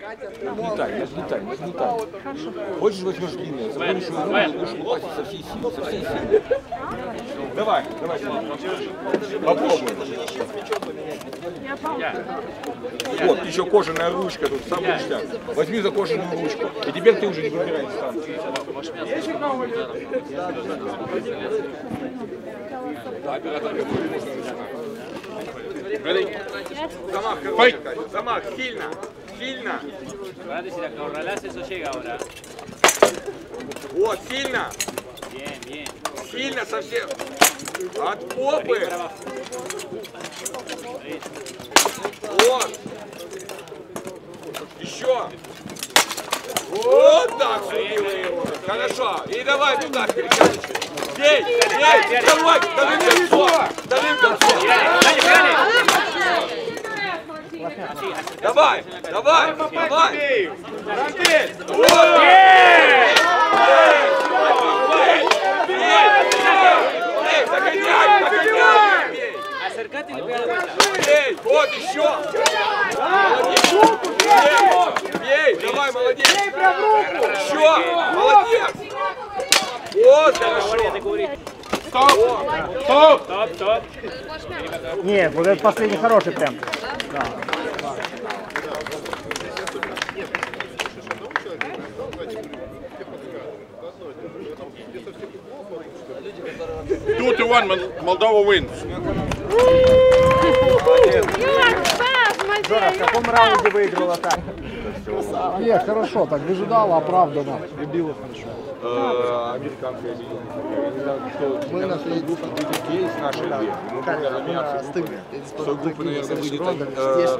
Нагнетай, нагнетай, нагнетай. Хочешь возьмешь длинное, загонишь его и будешь лупасить со всей силы, со всей силы. Давай, давай, попробуй. Вот, еще кожаная ручка тут, сам ништяк. Возьми за кожаную ручку. И теперь ты уже не выбирай дистанцию. Замах. Замах, сильно, сильно. Guardate si la acorralas, eso llega ahora. Вот, сильно, Bien, bien. сильно совсем. От попы. Вот. Еще. Вот так срубила его. Хорошо. И давай туда перекручивай. Бей, бей, давай, давим кольцо. Давим кольцо. Давай, давай, давай. Бей, Загоняй, загоняй. Бей. Le pega la vuelta. Бей, вот еще! Молодец! Бей, бей, давай, молодец! Еще! Молодец! Вот, хорошо! Стоп! Стоп! Top, top. Нет, вот этот последний хороший прям. Two to one, Mol- Moldova wins. Жора, в каком раунде выиграла так? Нет, хорошо, так выжидала оправданно. Любила хорошо. Мы нашли есть наши две. Мы наверное, выйдет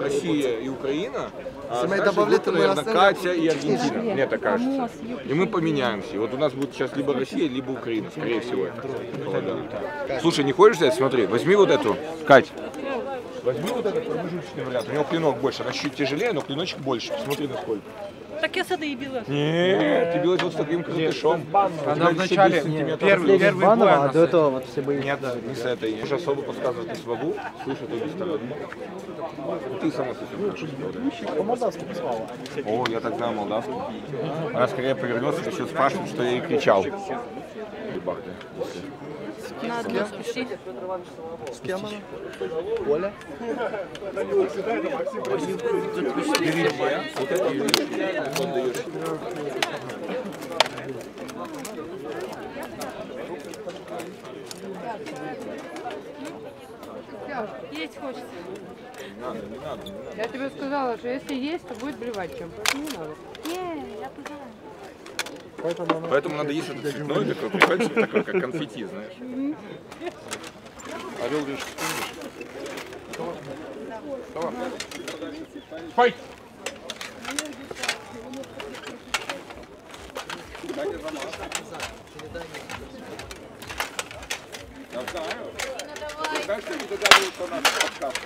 Россия и Украина. А наверное, Катя и Аргентина, мне так кажется. И мы поменяемся. Вот у нас будет сейчас либо Россия, либо Украина, скорее всего. Слушай, не хочешь взять? Смотри, возьми вот эту, Кать. Возьми вот этот промежуточный вариант. У него клинок больше, она чуть тяжелее, но клиночек больше. Посмотри насколько. Так я сюда и била. Нет, ты билась вот с таким крутышом. Она вначале, первый, Первый бой а до этого вот все бои. Нет, не с этой. Я же особо подсказывать не смогу. Слышь, это без стороны. Ты сама с этим хорошо По-молдавски позвала. О, я так знаю молдавский. Она скорее повернется, начнет спрашивать, что я ей кричал. Ебах ты. На одну спусти. С кем она? Оля? Вот это Есть хочется. Не надо, не надо, не надо. Я тебе сказала, что если есть, то будет блевать чем. Поэтому не надо. Не, я познала. Поэтому надо есть этот цветной такой, приходится такой, как конфетти, знаешь. Орел решит. Fight! Я знаю. Знаешь, что не догадывается у нас подкаст?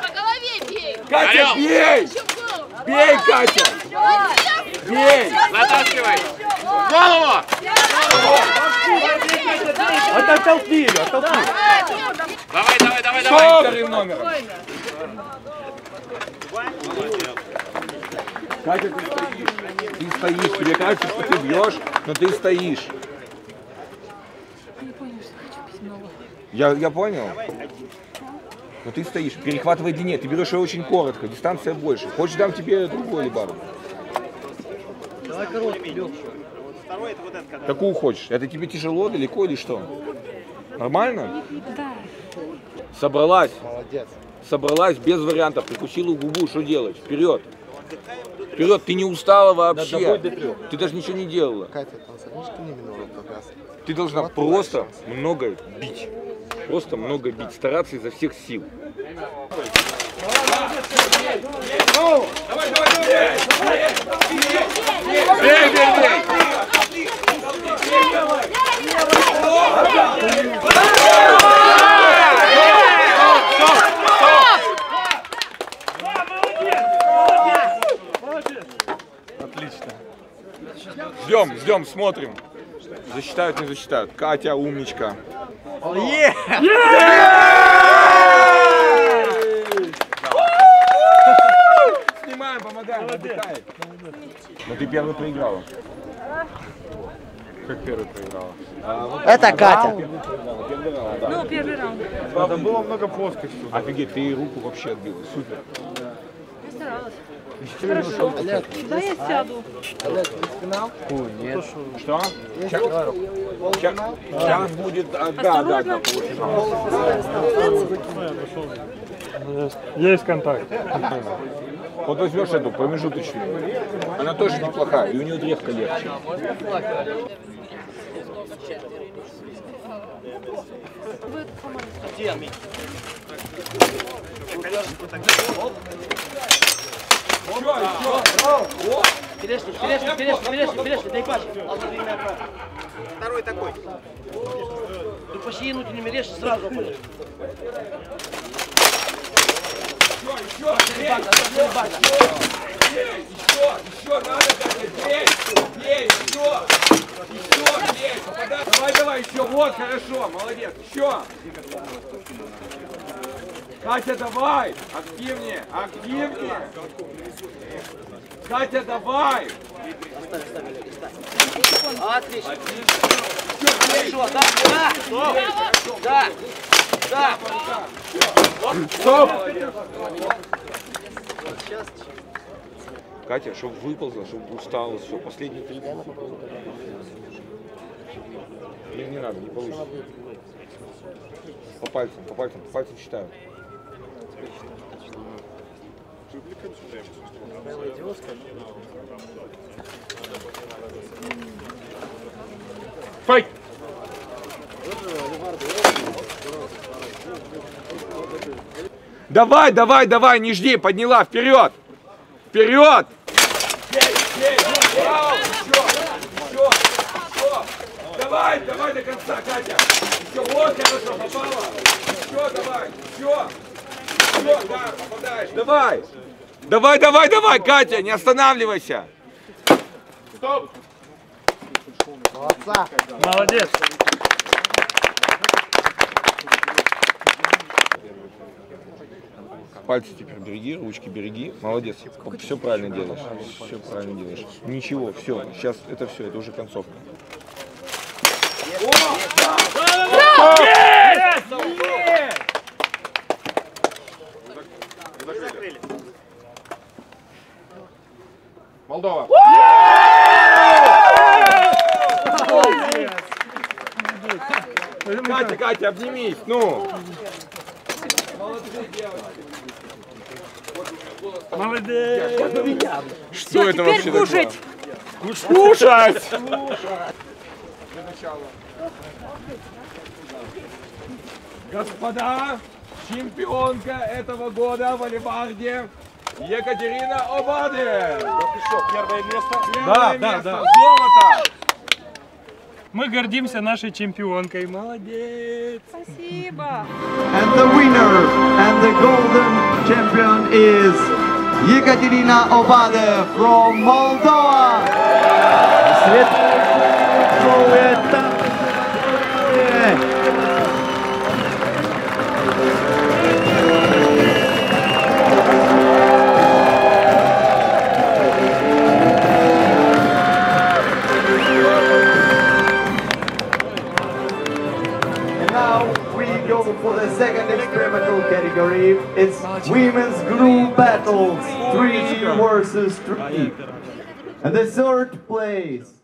По голове бей! Катя, бей! Бей, Катя! Бей! Затаскивай. Голову! Оттолкни ее, оттолкни. Давай, давай, давай, давай. Вторым номером. Катя, ты стоишь. Ты стоишь. Тебе кажется, что ты бьешь, но ты стоишь. Я. Я, понял. Но ты стоишь. Перехватывай длине. Ты берешь ее очень коротко. Дистанция больше. Хочешь, дам тебе другую либару? Давай короткий, Лёх. Какую хочешь? Это тебе тяжело, далеко или что? Нормально? Да. Собралась. Молодец. Собралась без вариантов. Прикусила губу. Что делать? Вперед. Вперед. Ты не устала вообще. Ты даже ничего не делала. Катя. Ты должна Вот просто много бить. Просто много бить. Стараться изо всех сил. Бей, Отлично. Ждем, ждем, смотрим. Засчитают, не засчитают. Катя, умничка. Снимаем, помогаем, отдыхай. Но ну, ты первый проиграла. Как первый проиграла? Это Катя. Первый. Ну, первый раунд. Правда, было много плоскостей. Офигеть, ты руку вообще отбил. Супер. Хорошо. Да я сяду. Что? Сейчас, будет... а, да, да, да. Есть контакт. Вот возьмешь эту промежуточную. Она тоже неплохая, и у нее древко легче. Вы команда. Перешли, перешли, перешли, перешли, перешли, дай пас. Второй такой. Ты почти внутренними режь, сразу полез. Давай, давай, еще, вот, хорошо, молодец, еще. Катя, давай, активнее, активнее. Катя, давай. Отлично. Хорошо, да, да, да, да. Стоп! Катя, чтобы выползла, чтобы устала, все, последние три Не, не надо, не получится. По пальцам, по пальцам, по пальцам считаю. Файт! Давай, давай, давай, не жди, подняла, вперед! Вперед! Давай, давай до конца, Катя! Все, вот, хорошо, попала! Еще, давай, еще! Давай! Давай, давай, давай, Катя, не останавливайся! Стоп! Молодец. Пальцы теперь береги, ручки береги. Молодец. Все правильно делаешь. Все правильно делаешь. Ничего, все. Сейчас это все, это уже концовка. Молдова. Катя, Катя, обнимись, ну. Молодец. Что это вообще кушать. Кушать! Господа, чемпионка этого года в Алибарде Екатерина Обаде. Первое место. Да, да, да. Золото. Мы гордимся нашей чемпионкой. Молодец. Спасибо. And the winner and the golden champion is Yekaterina Obade from Moldova. Светлое for the second experimental category. It's women's group battles, three versus three. And the third place